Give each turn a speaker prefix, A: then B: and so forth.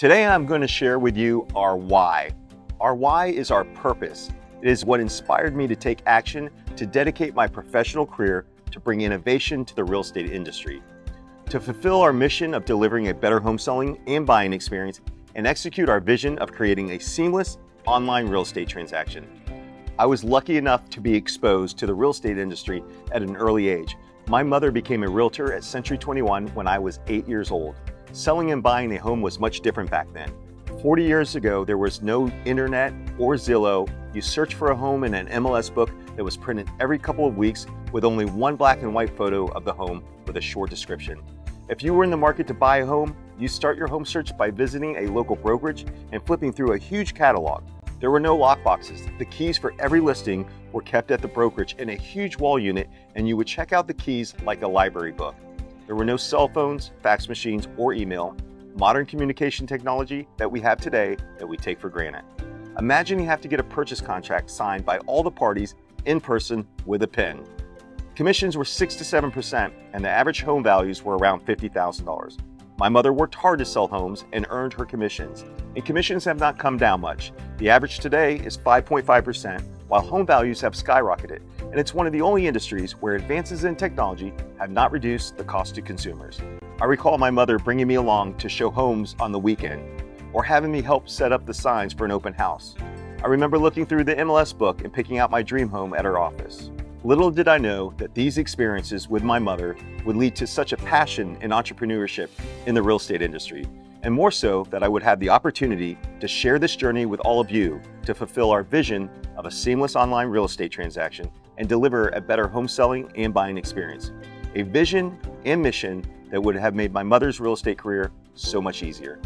A: Today I'm going to share with you our why. Our why is our purpose. It is what inspired me to take action to dedicate my professional career to bring innovation to the real estate industry. To fulfill our mission of delivering a better home selling and buying experience and execute our vision of creating a seamless online real estate transaction. I was lucky enough to be exposed to the real estate industry at an early age. My mother became a realtor at Century 21 when I was eight years old. Selling and buying a home was much different back then. 40 years ago, there was no internet or Zillow. You searched for a home in an MLS book that was printed every couple of weeks with only one black and white photo of the home with a short description. If you were in the market to buy a home, you start your home search by visiting a local brokerage and flipping through a huge catalog. There were no lockboxes. The keys for every listing were kept at the brokerage in a huge wall unit, and you would check out the keys like a library book. There were no cell phones, fax machines, or email, modern communication technology that we have today that we take for granted. Imagine you have to get a purchase contract signed by all the parties in person with a pen. Commissions were 6 to 7%, and the average home values were around $50,000. My mother worked hard to sell homes and earned her commissions, and commissions have not come down much. The average today is 5.5%, while home values have skyrocketed, and it's one of the only industries where advances in technology have not reduced the cost to consumers. I recall my mother bringing me along to show homes on the weekend, or having me help set up the signs for an open house. I remember looking through the MLS book and picking out my dream home at her office. Little did I know that these experiences with my mother would lead to such a passion in entrepreneurship in the real estate industry, and more so that I would have the opportunity to share this journey with all of you to fulfill our vision of a seamless online real estate transaction and deliver a better home selling and buying experience. A vision and mission that would have made my mother's real estate career so much easier.